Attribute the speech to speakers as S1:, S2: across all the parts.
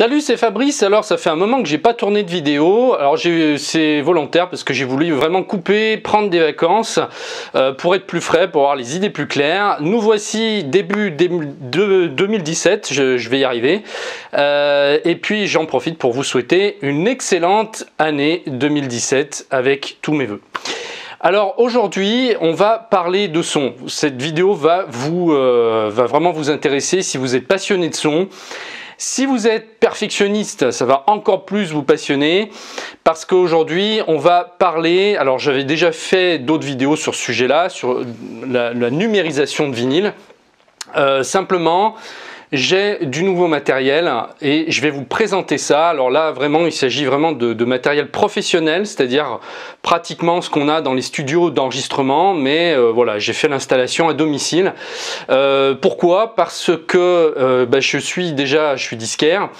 S1: Salut, c'est Fabrice. Alors, ça fait un moment que j'ai pas tourné de vidéo. Alors, c'est volontaire parce que j'ai voulu vraiment couper, prendre des vacances euh, pour être plus frais, pour avoir les idées plus claires. Nous voici début de 2017. Je, vais y arriver. Euh, et puis, j'en profite pour vous souhaiter une excellente année 2017 avec tous mes voeux. Alors aujourd'hui, on va parler de son. Cette vidéo va vous euh, va vraiment vous intéresser si vous êtes passionné de son. Si vous êtes perfectionniste, ça va encore plus vous passionner parce qu'aujourd'hui, on va parler, alors j'avais déjà fait d'autres vidéos sur ce sujet-là, sur la, numérisation de vinyle. Euh, simplement, j'ai du nouveau matériel et je vais vous présenter ça. Alors là, vraiment, il s'agit vraiment de, matériel professionnel, c'est-à-dire pratiquement ce qu'on a dans les studios d'enregistrement, mais euh, voilà, j'ai fait l'installation à domicile. Euh, pourquoi? Parce que euh, bah, je suis déjà, je suis disquaire,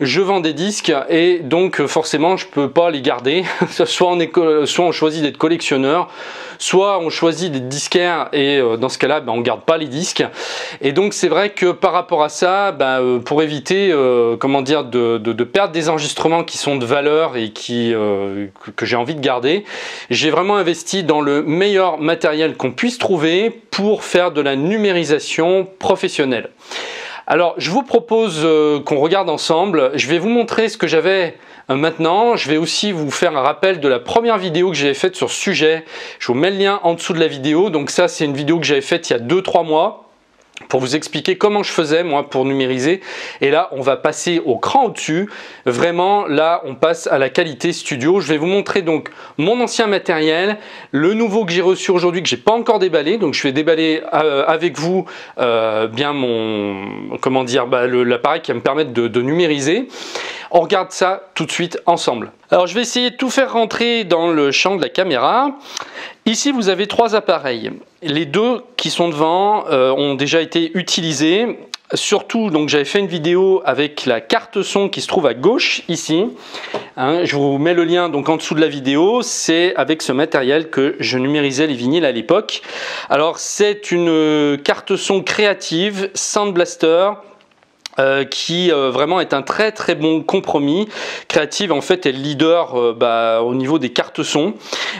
S1: je vends des disques et donc forcément, je peux pas les garder. soit on, choisit d'être collectionneur, soit on choisit des disquaires et dans ce cas-là, ben, on garde pas les disques. Et donc c'est vrai que par rapport à ça, bah, euh, pour éviter euh, comment dire, de, perdre des enregistrements qui sont de valeur et qui, euh, que, j'ai envie de garder, j'ai vraiment investi dans le meilleur matériel qu'on puisse trouver pour faire de la numérisation professionnelle. Alors, je vous propose qu'on regarde ensemble. Je vais vous montrer ce que j'avais maintenant. Je vais aussi vous faire un rappel de la première vidéo que j'avais faite sur ce sujet. Je vous mets le lien en dessous de la vidéo. Donc ça, c'est une vidéo que j'avais faite il y a 2-3 mois pour vous expliquer comment je faisais moi pour numériser. Et là on va passer au cran au-dessus. Vraiment là on passe à la qualité studio. Je vais vous montrer donc mon ancien matériel le nouveau que j'ai reçu aujourd'hui que j'ai pas encore déballé. Donc je vais déballer euh, avec vous euh, bien mon comment dire bah, l'appareil qui va me permettre de numériser on regarde ça tout de suite ensemble alors je vais essayer de tout faire rentrer dans le champ de la caméra Ici, vous avez trois appareils. Les deux qui sont devant euh, ont déjà été utilisés. Surtout, donc j'avais fait une vidéo avec la carte son qui se trouve à gauche ici. Hein, je vous mets le lien donc en dessous de la vidéo. C'est avec ce matériel que je numérisais les vinyles à l'époque. Alors c'est une carte son créative Sound Blaster euh, qui euh, vraiment est un très très bon compromis. Creative en fait est le leader euh, bah, au niveau des cartes son.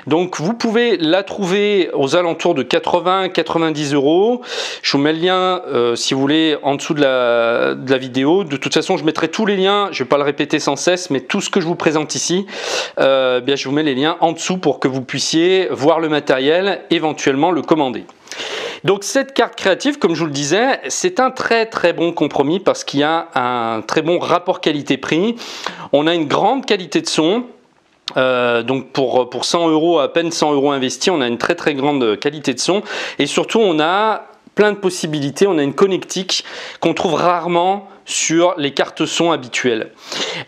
S1: Donc vous pouvez la trouver aux alentours de 80-90 euros. Je vous mets le lien si vous voulez en dessous de la, vidéo. De toute façon je mettrai tous les liens, je ne vais pas le répéter sans cesse, mais tout ce que je vous présente ici, bien je vous mets les liens en dessous pour que vous puissiez voir le matériel, éventuellement le commander. Donc cette carte créative, comme je vous le disais, c'est un très très bon compromis parce qu'il y a un très bon rapport qualité-prix. On a une grande qualité de son. Euh, donc pour, pour 100 euros, à peine 100 euros investis, on a une très très grande qualité de son. Et surtout, on a plein de possibilités. On a une connectique qu'on trouve rarement sur les cartes son habituelles.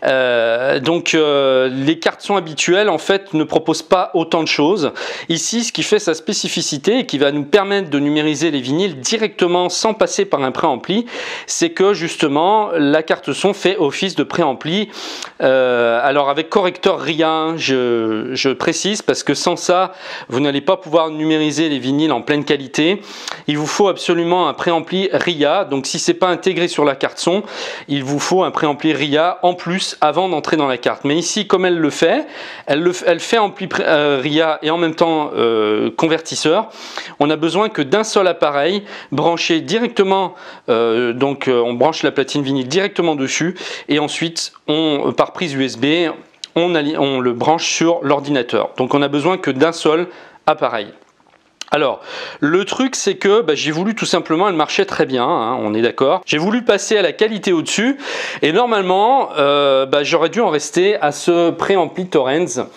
S1: Euh, donc euh, les cartes son habituelles en fait ne proposent pas autant de choses. Ici, ce qui fait sa spécificité et qui va nous permettre de numériser les vinyles directement sans passer par un préampli, c'est que justement la carte son fait office de préampli. Euh, alors avec correcteur RIA, je, je précise parce que sans ça, vous n'allez pas pouvoir numériser les vinyles en pleine qualité. Il vous faut absolument un préampli RIA. Donc si c'est pas intégré sur la carte son, il vous faut un préampli RIA en plus avant d'entrer dans la carte. Mais ici, comme elle le fait, elle, fait ampli euh, RIA et en même temps euh, convertisseur. On a besoin que d'un seul appareil branché directement, euh, donc on branche la platine vinyle directement dessus et ensuite par prise USB, on, on le branche sur l'ordinateur. Donc on a besoin que d'un seul appareil. Alors, le truc, c'est que bah, j'ai voulu tout simplement, elle marchait très bien, hein, on est d'accord. J'ai voulu passer à la qualité au-dessus, et normalement, euh, bah, j'aurais dû en rester à ce préampli Torrens,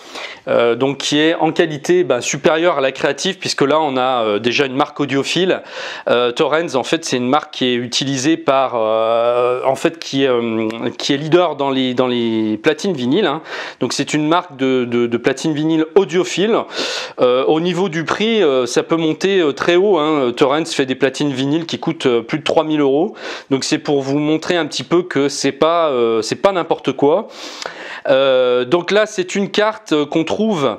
S1: euh, donc qui est en qualité bah, supérieure à la créative, puisque là, on a euh, déjà une marque audiophile. Torrens, en fait, c'est une marque qui est utilisée par, en fait, qui est, leader dans les, dans les platines vinyles. Hein. Donc, c'est une marque de, de, de platine vinyle audiophile. au niveau du prix, ça peut monter euh, très haut. Hein. Torrens fait des platines vinyles qui coûtent euh, plus de 3000 euros. Donc c'est pour vous montrer un petit peu que euh, c'est pas n'importe quoi. donc là, c'est une carte qu'on trouve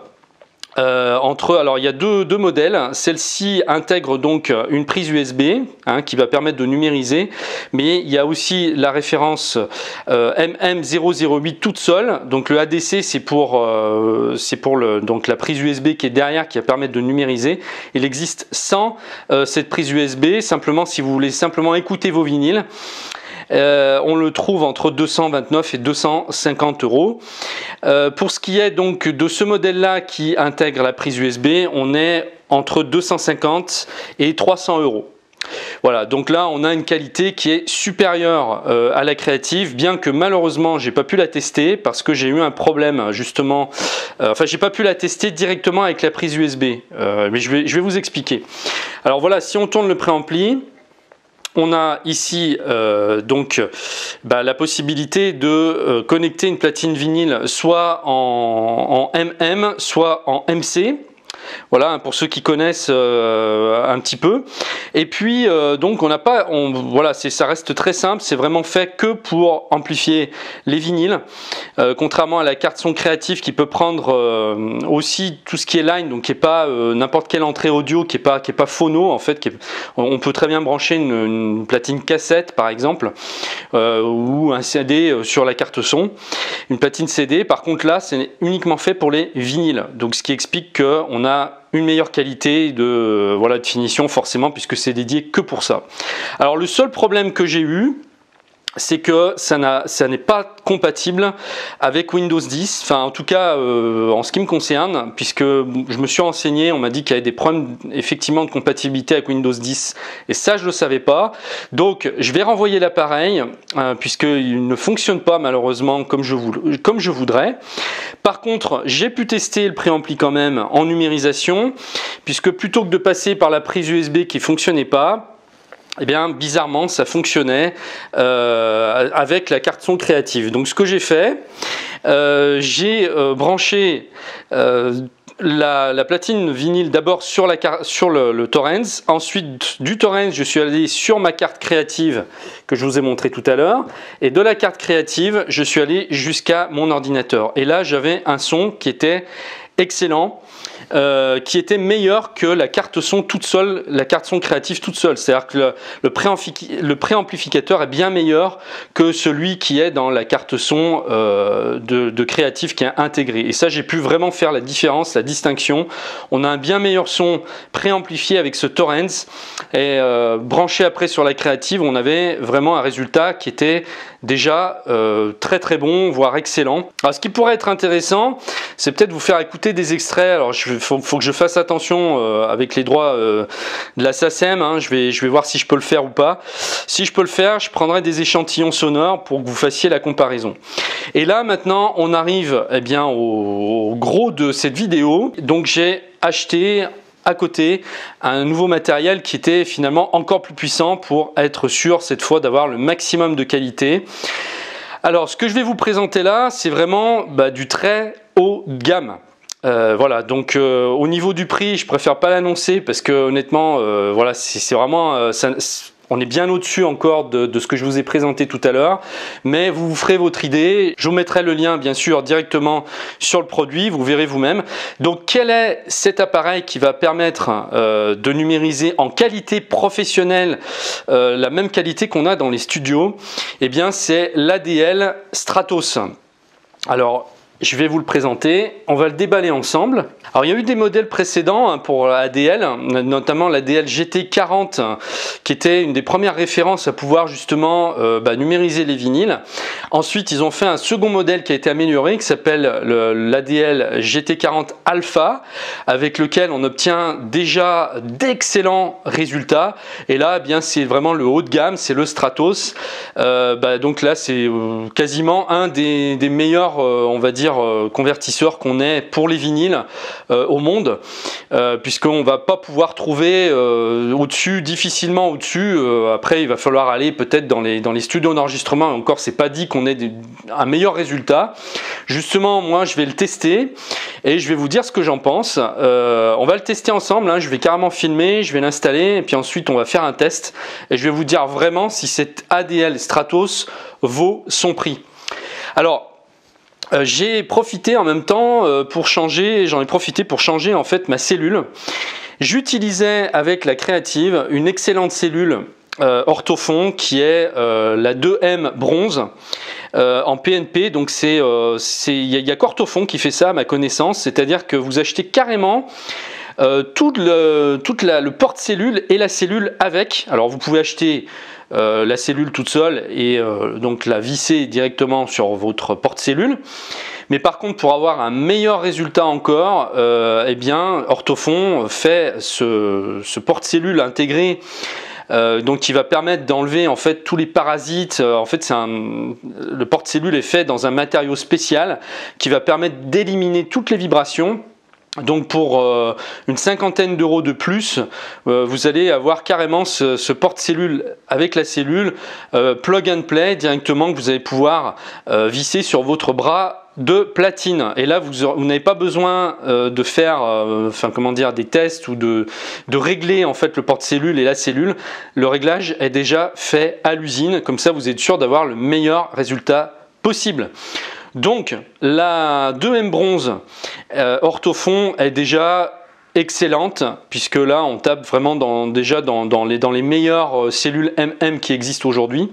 S1: euh, entre, alors il y a deux, deux modèles. Celle-ci intègre donc une prise USB hein, qui va permettre de numériser, mais il y a aussi la référence euh, MM008 toute seule. Donc le ADC c'est pour, euh, c'est pour donc la prise USB qui est derrière qui va permettre de numériser. Il existe sans cette prise USB, simplement si vous voulez simplement écouter vos vinyles. Euh, on le trouve entre 229 et 250 euros. Euh, pour ce qui est donc de ce modèle-là qui intègre la prise USB, on est entre 250 et 300 euros. Voilà, donc là on a une qualité qui est supérieure euh, à la créative, bien que malheureusement j'ai pas pu la tester parce que j'ai eu un problème justement. enfin, j'ai pas pu la tester directement avec la prise USB, mais je vais, je vais vous expliquer. Alors voilà, si on tourne le préampli, on a ici euh, donc bah, la possibilité de euh, connecter une platine vinyle soit en, en MM, soit en MC. Voilà, pour ceux qui connaissent euh, un petit peu. Et puis, euh, donc, on n'a pas, on, voilà, ça reste très simple. C'est vraiment fait que pour amplifier les vinyles, euh, contrairement à la carte son créative qui peut prendre aussi tout ce qui est line, donc qui est pas n'importe quelle entrée audio, qui est pas, qui est pas phono en fait. on peut très bien brancher une, platine cassette, par exemple, ou un CD sur la carte son, une platine CD. Par contre, là, c'est uniquement fait pour les vinyles. Donc, ce qui explique qu'on a une meilleure qualité de, voilà, de finition forcément puisque c'est dédié que pour ça. Alors le seul problème que j'ai eu, c'est que ça n'est pas compatible avec Windows 10, enfin en tout cas euh, en ce qui me concerne, puisque je me suis renseigné, on m'a dit qu'il y avait des problèmes effectivement de compatibilité avec Windows 10, et ça je ne le savais pas. Donc je vais renvoyer l'appareil, euh, puisqu'il ne fonctionne pas malheureusement comme je, comme je voudrais. Par contre, j'ai pu tester le préampli quand même en numérisation, puisque plutôt que de passer par la prise USB qui ne fonctionnait pas, eh bien bizarrement ça fonctionnait euh, avec la carte son créative. Donc ce que j'ai fait, euh, j'ai euh, branché la, platine vinyle d'abord sur, le, Torrens, ensuite du Torrens je suis allé sur ma carte créative que je vous ai montré tout à l'heure, et de la carte créative je suis allé jusqu'à mon ordinateur. Et là j'avais un son qui était excellent. Euh, qui était meilleur que la carte son toute seule, la carte son créative toute seule. C'est-à-dire que le, préamplificateur est bien meilleur que celui qui est dans la carte son euh, de, de, qui est intégré. Et ça, j'ai pu vraiment faire la différence, la distinction. On a un bien meilleur son préamplifié avec ce Torrens et euh, branché après sur la créative, on avait vraiment un résultat qui était déjà très très bon, voire excellent. Alors, ce qui pourrait être intéressant, c'est peut-être vous faire écouter des extraits. Alors, je faut, faut, que je fasse attention euh, avec les droits euh, de la SACEM. Hein. je, vais, voir si je peux le faire ou pas. Si je peux le faire, je prendrai des échantillons sonores pour que vous fassiez la comparaison. Et là, maintenant, on arrive eh au, gros de cette vidéo. Donc, j'ai acheté à côté un nouveau matériel qui était finalement encore plus puissant pour être sûr cette fois d'avoir le maximum de qualité. Alors ce que je vais vous présenter là, c'est vraiment bah, du très haut de gamme. Euh, voilà, donc euh, au niveau du prix, je préfère pas l'annoncer parce que honnêtement, euh, voilà, c'est vraiment, on est bien au-dessus encore de, ce que je vous ai présenté tout à l'heure, mais vous, vous ferez votre idée. Je vous mettrai le lien bien sûr directement sur le produit, vous verrez vous-même. Donc quel est cet appareil qui va permettre de numériser en qualité professionnelle la même qualité qu'on a dans les studios? Eh bien c'est l'ADL Stratos. Alors je vais vous le présenter, on va le déballer ensemble. Alors il y a eu des modèles précédents hein, pour ADL, notamment l'ADL GT40 qui était une des premières références à pouvoir justement euh, bah, numériser les vinyles. Ensuite ils ont fait un second modèle qui a été amélioré qui s'appelle l'ADL GT40 Alpha avec lequel on obtient déjà d'excellents résultats et là eh bien c'est vraiment le haut de gamme, c'est le Stratos. Euh, bah, donc là c'est euh, quasiment un des, des meilleurs on va dire euh, convertisseur qu'on est pour les vinyles euh, au monde, euh, puisqu'on va pas pouvoir trouver au-dessus, difficilement au-dessus. après, il va falloir aller peut-être dans les, dans les studios d'enregistrement. Encore, c'est pas dit qu'on ait un meilleur résultat. Justement, moi, je vais le tester et je vais vous dire ce que j'en pense. on va le tester ensemble. Hein. je vais carrément filmer, je vais l'installer et puis ensuite on va faire un test et je vais vous dire vraiment si cet ADL Stratos vaut son prix. Alors, j'ai profité en même temps pour changer, j'en ai profité pour changer en fait ma cellule. J'utilisais avec la créative une excellente cellule orthofond qui est la 2M bronze en PNP. Donc c'est il y, a qu'Orthofond qui fait ça à ma connaissance, c'est-à-dire que vous achetez carrément euh, tout le, toute le porte-cellule et la cellule avec. Alors vous pouvez acheter euh, la cellule toute seule et euh, donc la visser directement sur votre porte-cellule. Mais par contre, pour avoir un meilleur résultat encore, eh bien, Orthofon fait ce, porte-cellule intégré donc qui va permettre d'enlever en fait tous les parasites. en fait, le porte-cellule est fait dans un matériau spécial qui va permettre d'éliminer toutes les vibrations donc pour euh, une cinquantaine d'euros de plus, euh, vous allez avoir carrément ce, porte-cellule avec la cellule euh, plug and play directement que vous allez pouvoir visser sur votre bras de platine. Et là, vous, n'avez pas besoin de faire, des tests ou de, de régler en fait le porte-cellule et la cellule. Le réglage est déjà fait à l'usine. Comme ça, vous êtes sûr d'avoir le meilleur résultat possible. Donc la 2M bronze euh, orthofond est déjà excellente puisque là on tape vraiment déjà dans, les, meilleures euh, cellules MM qui existent aujourd'hui.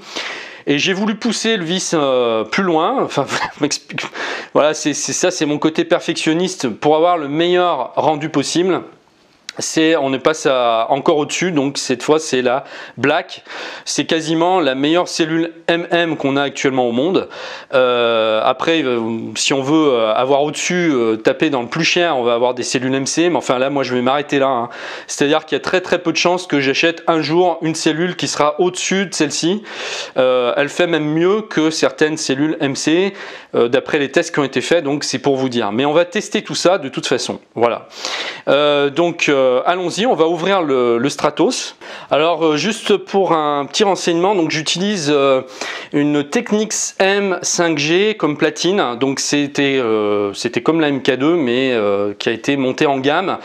S1: Et j'ai voulu pousser le vis euh, plus loin. Enfin, voilà, c'est ça, c'est mon côté perfectionniste pour avoir le meilleur rendu possible c'est on est passe encore au-dessus donc cette fois c'est la black. C'est quasiment la meilleure cellule MM qu'on a actuellement au monde. Euh, après euh, si on veut euh, avoir au-dessus taper dans le plus cher on va avoir des cellules MC mais enfin là moi je vais m'arrêter là hein. c'est à dire qu'il y a très très peu de chances que j'achète un jour une cellule qui sera au-dessus de celle-ci. Elle fait même mieux que certaines cellules MC d'après les tests qui ont été faits donc c'est pour vous dire. Mais on va tester tout ça de toute façon. Voilà. Donc euh, allons-y, on va ouvrir le, Stratos. Alors euh, juste pour un petit renseignement, donc j'utilise euh, une Technics M 5G comme platine. Donc c'était comme la MK2 mais qui a été montée en gamme.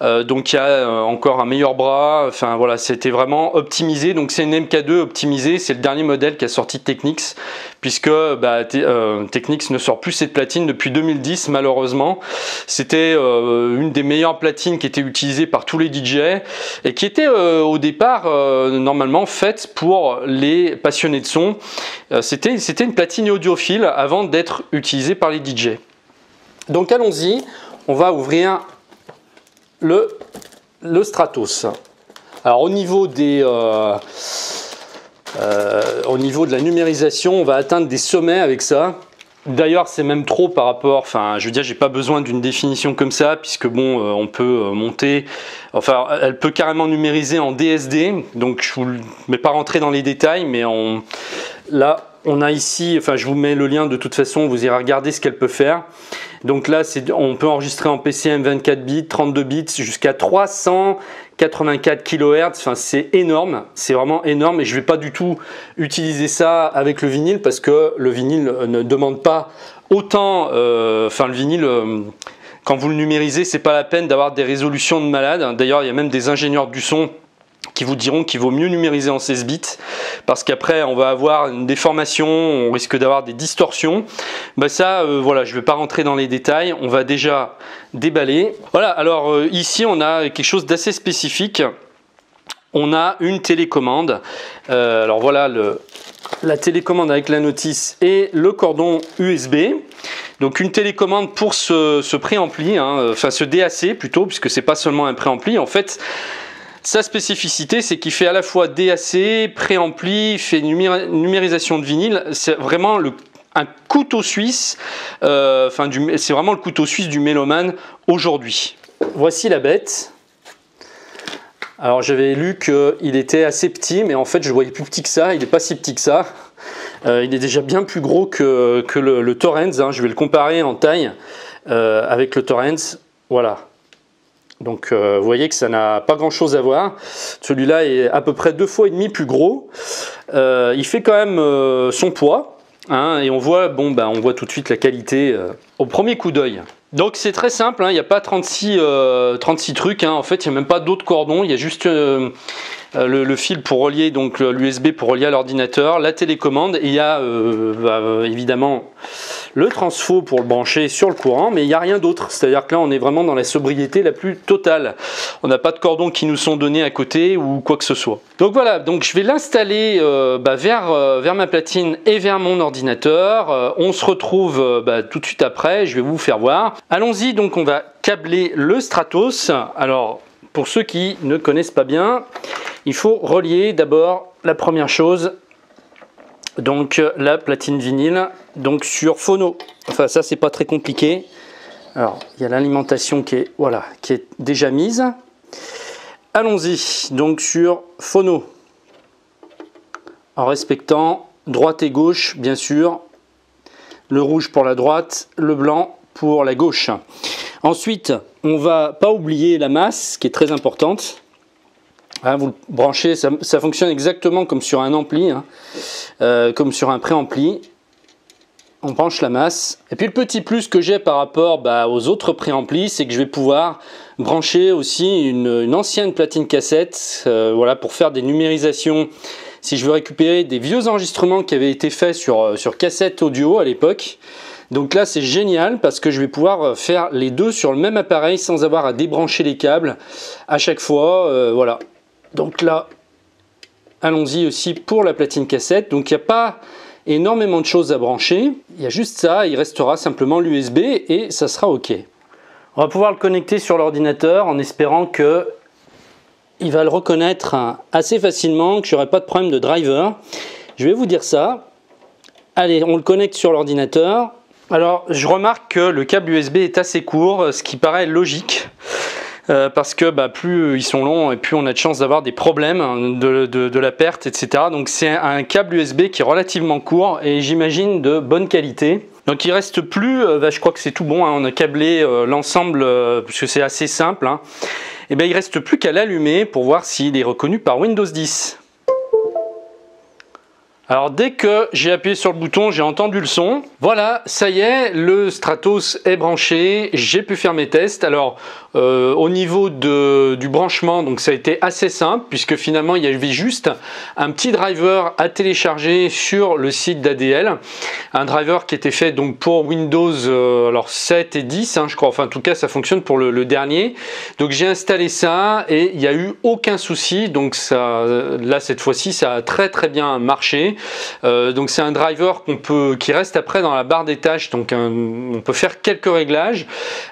S1: donc il y a encore un meilleur bras. Enfin voilà, c'était vraiment optimisé. Donc c'est une MK2 optimisée. C'est le dernier modèle qui a sorti Technics puisque bah, Technics ne sort plus cette platine depuis 2010 malheureusement. C'était une des meilleures platines qui était utilisée par tous les DJ et qui était euh, au départ euh, normalement faite pour les passionnés de son. Euh, c'était une platine audiophile avant d'être utilisée par les DJ. Donc allons-y, on va ouvrir le, le Stratos. Alors au niveau des... au niveau de la numérisation, on va atteindre des sommets avec ça. D'ailleurs, c'est même trop par rapport. Enfin, je veux dire, j'ai pas besoin d'une définition comme ça, puisque bon, euh, on peut euh, monter. Enfin, elle peut carrément numériser en DSD. Donc, je ne vais pas rentrer dans les détails, mais on, là, on a ici. Enfin, je vous mets le lien de toute façon. Vous irez regarder ce qu'elle peut faire. Donc là, on peut enregistrer en PCM 24 bits, 32 bits, jusqu'à 384 kHz. Enfin, c'est énorme, c'est vraiment énorme. Et je ne vais pas du tout utiliser ça avec le vinyle parce que le vinyle ne demande pas autant. Euh, enfin, le vinyle. Euh, quand vous le numérisez, c'est pas la peine d'avoir des résolutions de malade. D'ailleurs, il y a même des ingénieurs du son qui vous diront qu'il vaut mieux numériser en 16 bits parce qu'après on va avoir une déformation, on risque d'avoir des distorsions. Bah ça, euh, voilà, je ne vais pas rentrer dans les détails, on va déjà déballer. Voilà, alors euh, ici on a quelque chose d'assez spécifique. On a une télécommande. Euh, alors voilà le, la télécommande avec la notice et le cordon USB. Donc une télécommande pour ce, préampli, hein, enfin ce DAC plutôt, puisque c'est pas seulement un préampli. En fait, sa spécificité, c'est qu'il fait à la fois DAC, préampli, fait numérisation de vinyle. C'est vraiment un couteau suisse. Euh, c'est vraiment le couteau suisse du mélomane aujourd'hui. Voici la bête. Alors j'avais lu qu'il était assez petit, mais en fait je voyais plus petit que ça. Il n'est pas si petit que ça. Euh, il est déjà bien plus gros que, le, Torrens. Hein. Je vais le comparer en taille euh, avec le Torrens. Voilà. Donc euh, vous voyez que ça n'a pas grand chose à voir. Celui-là est à peu près deux fois et demi plus gros. Euh, il fait quand même euh, son poids. Hein, et on voit, bon, bah, on voit tout de suite la qualité au premier coup d'œil. Donc c'est très simple, hein, il n'y a pas 36, 36 trucs, hein. en fait il n'y a même pas d'autres cordons, il y a juste le, fil pour relier, donc l'USB pour relier à l'ordinateur, la télécommande, il y a bah, évidemment le transfo pour le brancher sur le courant, mais il n'y a rien d'autre. C'est-à-dire que là, on est vraiment dans la sobriété la plus totale. On n'a pas de cordons qui nous sont donnés à côté ou quoi que ce soit. Donc voilà, donc je vais l'installer euh, bah, vers, euh, ma platine et vers mon ordinateur. Euh, on se retrouve bah, tout de suite après, je vais vous faire voir. Allons-y, donc on va câbler le Stratos. Alors, pour ceux qui ne connaissent pas bien, il faut relier d'abord la première chose donc la platine vinyle donc sur phono. Enfin ça c'est pas très compliqué. Alors il y a l'alimentation qui est qui est déjà mise. Allons-y donc sur phono. En respectant droite et gauche bien sûr. Le rouge pour la droite le blanc pour la gauche ensuite on va pas oublier la masse qui est très importante Hein, vous le branchez, ça, fonctionne exactement comme sur un ampli, hein. euh, comme sur un préampli. On branche la masse. Et puis le petit plus que j'ai par rapport bah, aux autres préamplis, c'est que je vais pouvoir brancher aussi une, ancienne platine cassette euh, voilà, pour faire des numérisations. Si je veux récupérer des vieux enregistrements qui avaient été faits sur, euh, sur cassette audio à l'époque, donc là c'est génial parce que je vais pouvoir faire les deux sur le même appareil sans avoir à débrancher les câbles à chaque fois. voilà, donc là, allons-y aussi pour la platine cassette. Donc il n'y a pas énormément de choses à brancher. Il y a juste ça, il restera simplement l'USB et ça sera OK. On va pouvoir le connecter sur l'ordinateur en espérant que il va le reconnaître assez facilement, que je n'aurai pas de problème de driver. Je vais vous dire ça. Allez, on le connecte sur l'ordinateur. Alors, je remarque que le câble USB est assez court, ce qui paraît logique. Euh, parce que bah, plus ils sont longs et plus on a de chance d'avoir des problèmes hein, de, la perte, etc. Donc c'est un câble USB qui est relativement court et j'imagine de bonne qualité. Donc il reste plus, euh, bah, je crois que c'est tout bon, hein, on a câblé euh, l'ensemble parce que c'est assez simple. Hein. Et bien il reste plus qu'à l'allumer pour voir s'il est reconnu par Windows 10. Alors dès que j'ai appuyé sur le bouton, j'ai entendu le son. Voilà, ça y est, le Stratos est branché, j'ai pu faire mes tests. Alors euh, au niveau de, du branchement, donc ça a été assez simple puisque finalement il y avait juste un petit driver à télécharger sur le site d'ADL. Un driver qui était fait donc pour Windows euh, alors 7 et 10, hein, je crois. Enfin en tout cas ça fonctionne pour le, dernier. Donc j'ai installé ça et il n'y a eu aucun souci. Donc ça, là cette fois-ci ça a très très bien marché. Euh, donc c'est un driver qu'on peut, qui reste après dans la barre des tâches, donc on peut faire quelques réglages.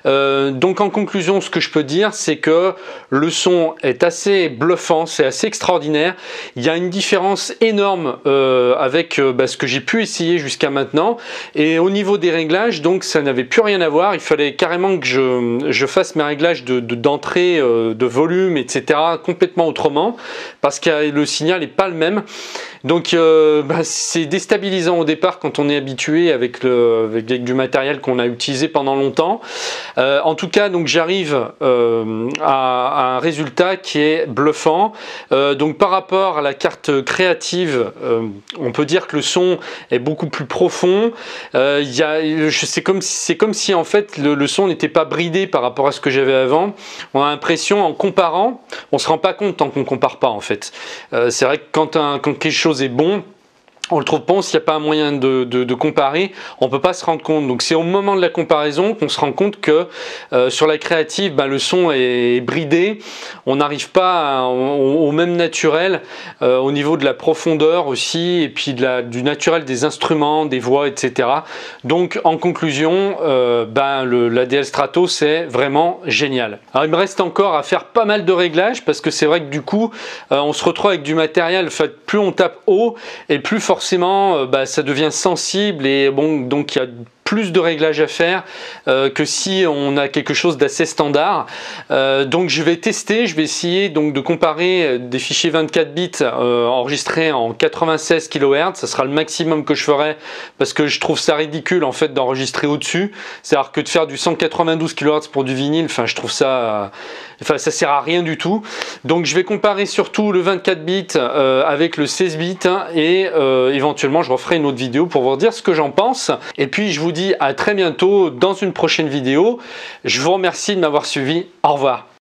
S1: Euh, donc en conclusion, ce que je peux dire, c'est que le son est assez bluffant, c'est assez extraordinaire. Il y a une différence énorme euh, avec bah, ce que j'ai pu essayer jusqu'à maintenant. Et au niveau des réglages, donc ça n'avait plus rien à voir. Il fallait carrément que je, fasse mes réglages d'entrée, de, volume, etc. complètement autrement, parce que le signal n'est pas le même. Donc bah, c'est déstabilisant au départ quand on est habitué avec, avec, du matériel qu'on a utilisé pendant longtemps. Euh, en tout cas, donc j'arrive euh, à, un résultat qui est bluffant. donc par rapport à la carte créative, on peut dire que le son est beaucoup plus profond. c'est comme, comme si en fait le, le son n'était pas bridé par rapport à ce que j'avais avant. On a l'impression en comparant, on se rend pas compte tant qu'on compare pas en fait. c'est vrai que quand, un, quand quelque chose est bon on le trouve pas, s'il n'y a pas un moyen de, comparer, on peut pas se rendre compte. Donc c'est au moment de la comparaison qu'on se rend compte que euh, sur la créative, ben, le son est bridé, on n'arrive pas au, même naturel euh, au niveau de la profondeur aussi, et puis la, du naturel des instruments, des voix, etc. Donc en conclusion, euh, ben, l'ADL Strato c'est vraiment génial. Alors il me reste encore à faire pas mal de réglages parce que c'est vrai que du coup on se retrouve avec du matériel, fait, plus on tape haut et plus fort forcément, euh, bah, ça devient sensible et bon, donc il y a plus de réglages à faire euh, que si on a quelque chose d'assez standard. Euh, donc je vais tester, je vais essayer donc de comparer des fichiers 24 bits euh, enregistrés en 96 kHz, ça sera le maximum que je ferai parce que je trouve ça ridicule en fait d'enregistrer au-dessus. C'est-à-dire que de faire du 192 kHz pour du vinyle, enfin je trouve ça enfin ça sert à rien du tout. Donc je vais comparer surtout le 24 bits avec le 16 bits et éventuellement je referai une autre vidéo pour vous dire ce que j'en pense. Et puis je vous à très bientôt dans une prochaine vidéo. Je vous remercie de m'avoir suivi. Au revoir.